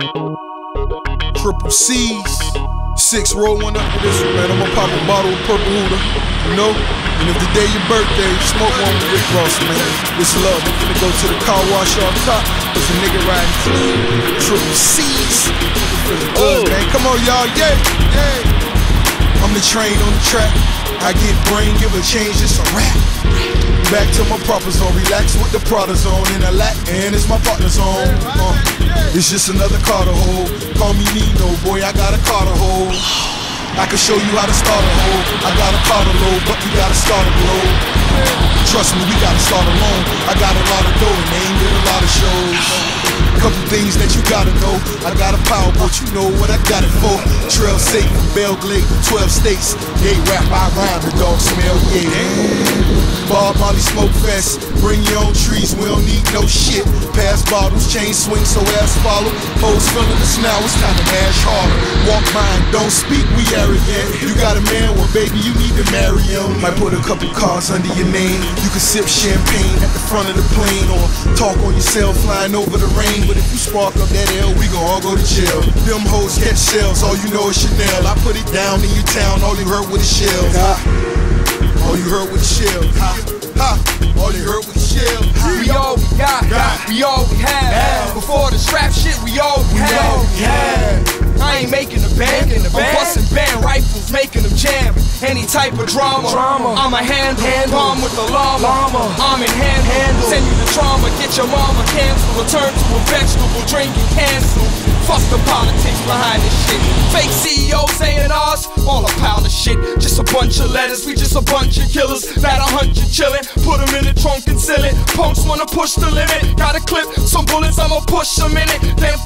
Triple C's. Six roll one up for this one, man. I'm gonna pop a bottle of purple Huda, you know? And if the day your birthday, smoke one with Rick Ross, man. This love. I'm gonna go to the car wash off top. There's a nigga riding clean. Triple C's. Good, man. Come on, y'all. Yeah, yeah. The train on the track. I get brain, give a change, it's a rap. Back to my proper zone, relax with the Prada zone in a lack, and it's my partner zone. Uh, it's just another car to hold. Call me Nino, boy, I got a car to hold. I can show you how to start a hole. I got a car to load, but we gotta start a blow. Trust me, we gotta start alone. I got a lot things that you gotta know. I got a power boat, you know what I got it for. Trail safe, Belgrade, 12 states. They rap, I rhyme, the dog smell, yeah. Bob Marley Smoke Fest. Bring your own trees, we don't need no shit. Bottles, chain swing, so ass follow. Hoes feeling us now, it's time to mash harder. Walk mine, don't speak, we arrogant. You got a man, well, baby, you need to marry him. Might put a couple cars under your name. You can sip champagne at the front of the plane or talk on your cell flying over the rain. But if you spark up that L, we gon' all go to jail. Them hoes catch shells, all you know is Chanel. I put it down in your town, all you heard was a shell. All you heard was a shell. Ha, ha. All you heard was a shell. Ha. We all making them jam. Any type of drama, I'm a handle, bomb with the llama. I'm in hand, handle, send you the trauma, get your mama canceled, return to a vegetable, drinking cancel. Fuck the politics behind this shit. Fake CEO saying us, all a pile of shit. Just a bunch of letters, we just a bunch of killers. That a hundred chillin', put them in the trunk and seal it. Punks wanna push the limit, got a clip, some bullets, I'ma push them in it. Then